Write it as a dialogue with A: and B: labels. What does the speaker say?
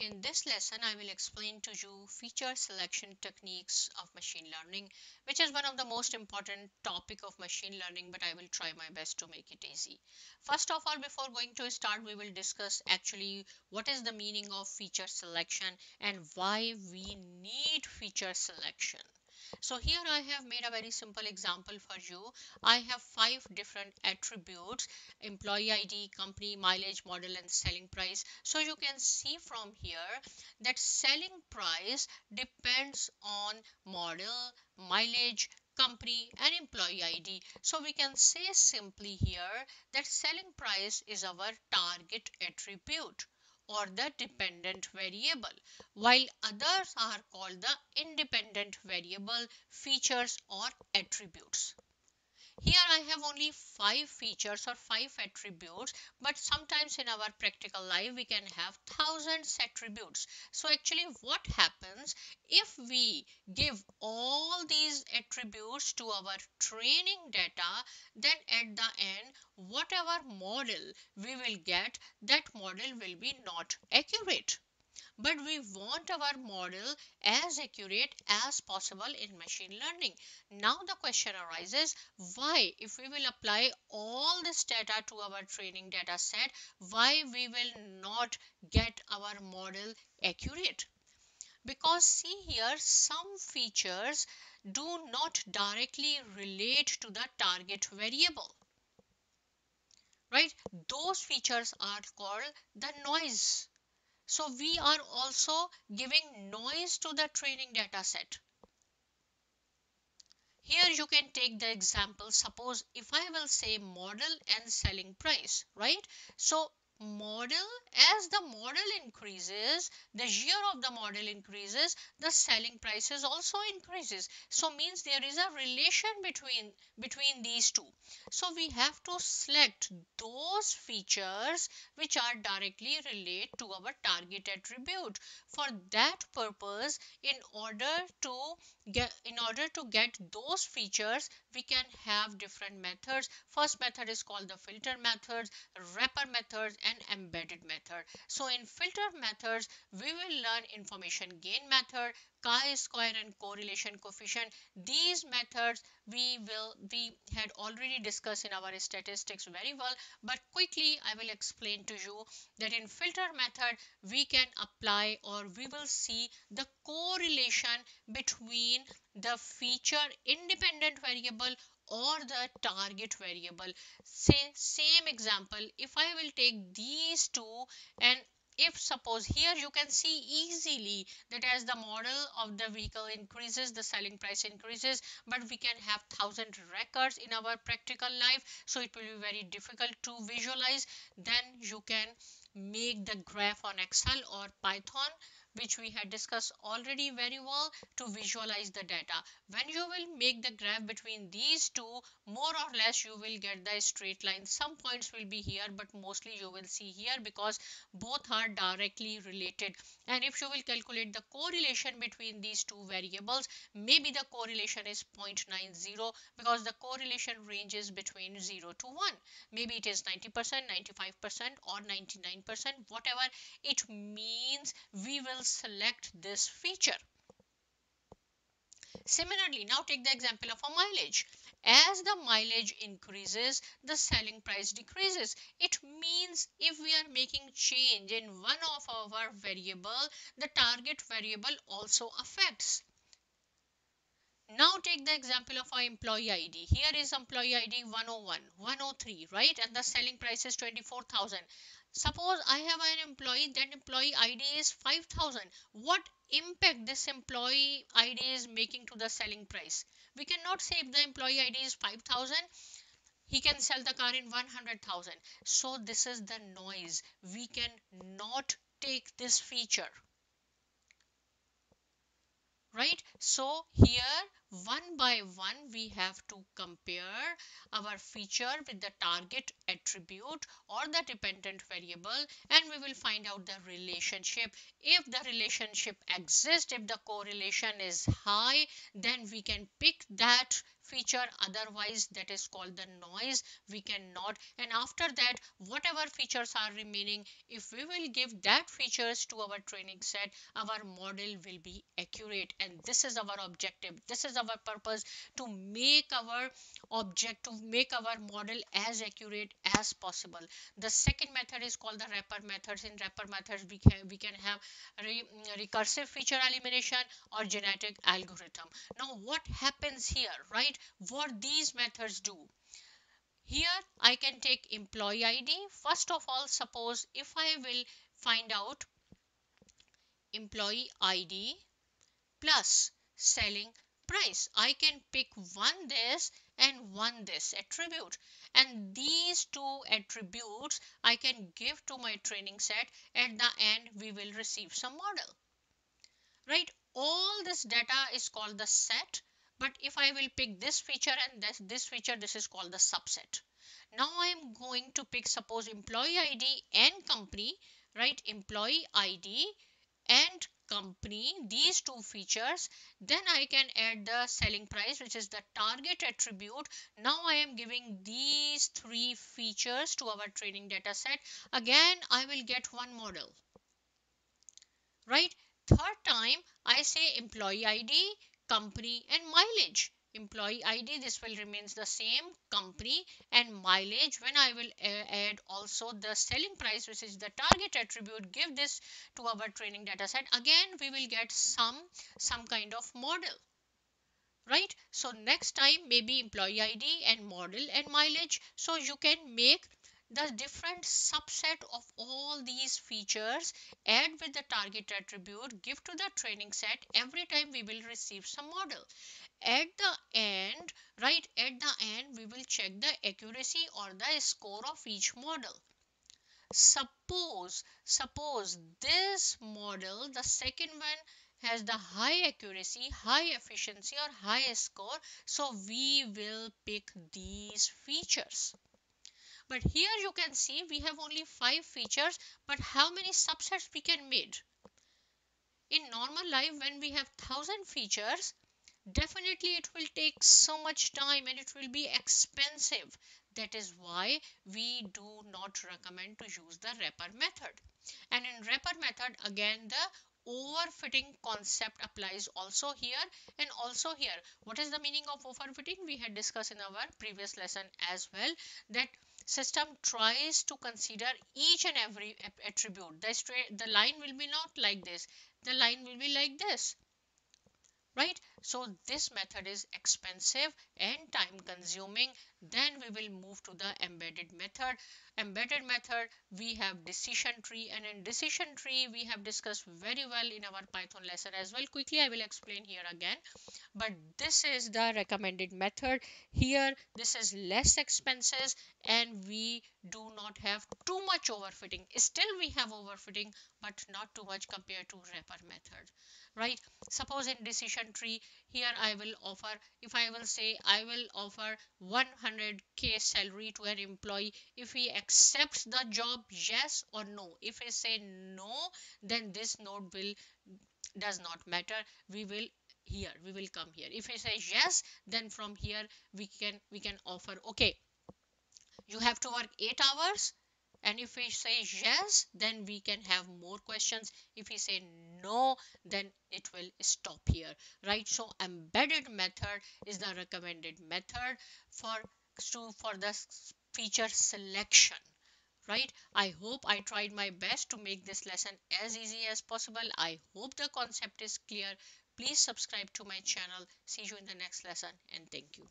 A: In this lesson, I will explain to you feature selection techniques of machine learning, which is one of the most important topic of machine learning, but I will try my best to make it easy. First of all, before going to start, we will discuss actually what is the meaning of feature selection and why we need feature selection. So here I have made a very simple example for you. I have five different attributes, employee ID, company, mileage, model and selling price. So you can see from here that selling price depends on model, mileage, company and employee ID. So we can say simply here that selling price is our target attribute or the dependent variable while others are called the independent variable features or attributes. Here I have only five features or five attributes, but sometimes in our practical life we can have thousands attributes. So actually what happens if we give all these attributes to our training data, then at the end, whatever model we will get, that model will be not accurate but we want our model as accurate as possible in machine learning. Now the question arises why? If we will apply all this data to our training data set why we will not get our model accurate? Because see here some features do not directly relate to the target variable. Right? Those features are called the noise so we are also giving noise to the training data set. Here you can take the example. Suppose if I will say model and selling price, right? So model as the model increases the year of the model increases the selling prices also increases. So means there is a relation between between these two. So we have to select those features which are directly relate to our target attribute. For that purpose in order to get in order to get those features we can have different methods. First method is called the filter methods wrapper method embedded method. So in filter methods, we will learn information gain method, chi-square and correlation coefficient. These methods we will we had already discussed in our statistics very well but quickly I will explain to you that in filter method we can apply or we will see the correlation between the feature independent variable or the target variable say same example if i will take these two and if suppose here you can see easily that as the model of the vehicle increases the selling price increases but we can have thousand records in our practical life so it will be very difficult to visualize. Then you can make the graph on excel or python which we had discussed already very well to visualize the data. When you will make the graph between these two, more or less you will get the straight line. Some points will be here, but mostly you will see here because both are directly related. And if you will calculate the correlation between these two variables, maybe the correlation is 0.90 because the correlation ranges between 0 to 1. Maybe it is 90%, 95% or 99%, whatever it means, we will will select this feature. Similarly, now take the example of a mileage. As the mileage increases, the selling price decreases. It means if we are making change in one of our variable, the target variable also affects. Now take the example of our employee ID. Here is employee ID 101, 103, right? And the selling price is 24,000. Suppose I have an employee, that employee ID is 5000. What impact this employee ID is making to the selling price? We cannot say if the employee ID is 5000, he can sell the car in 100,000. So this is the noise. We can not take this feature. Right? So here one by one we have to compare our feature with the target attribute or the dependent variable and we will find out the relationship if the relationship exists if the correlation is high then we can pick that feature otherwise that is called the noise we cannot. And after that whatever features are remaining if we will give that features to our training set our model will be accurate. And this is our objective. This is our purpose to make our object to make our model as accurate as possible. The second method is called the wrapper methods. In wrapper methods we can we can have re, recursive feature elimination or genetic algorithm. Now what happens here right what these methods do. Here I can take employee ID. First of all, suppose if I will find out employee ID plus selling price. I can pick one this and one this attribute and these two attributes I can give to my training set at the end we will receive some model right all this data is called the set but if I will pick this feature and this, this feature, this is called the subset. Now I am going to pick suppose employee ID and company, right? Employee ID and company, these two features. Then I can add the selling price, which is the target attribute. Now I am giving these three features to our training data set. Again, I will get one model, right? Third time, I say employee ID company and mileage. Employee id this will remains the same company and mileage. When i will uh, add also the selling price which is the target attribute give this to our training data set. Again we will get some some kind of model right? So next time maybe employee id and model and mileage. So you can make the different subset of all these features add with the target attribute give to the training set every time we will receive some model. At the end right at the end we will check the accuracy or the score of each model. Suppose suppose this model the second one has the high accuracy high efficiency or high score so we will pick these features but here you can see we have only five features, but how many subsets we can make? In normal life, when we have thousand features, definitely it will take so much time and it will be expensive. That is why we do not recommend to use the wrapper method. And in wrapper method, again, the overfitting concept applies also here and also here what is the meaning of overfitting we had discussed in our previous lesson as well that system tries to consider each and every attribute. The straight the line will be not like this. The line will be like this. Right so this method is expensive and time consuming. Then we will move to the embedded method. Embedded method we have decision tree and in decision tree we have discussed very well in our python lesson as well. Quickly i will explain here again. But this is the recommended method. Here this is less expenses and we do not have too much overfitting. Still we have overfitting but not too much compared to wrapper method right? Suppose in decision tree here i will offer if i will say i will offer 100k salary to an employee. If he accepts the job yes or no? If I say no then this node will does not matter. We will here we will come here. If I say yes then from here we can we can offer. Okay you have to work eight hours and if we say yes then we can have more questions. If we say no then it will stop here right? So embedded method is the recommended method for to for the feature selection right? I hope i tried my best to make this lesson as easy as possible. I hope the concept is clear. Please subscribe to my channel. See you in the next lesson and thank you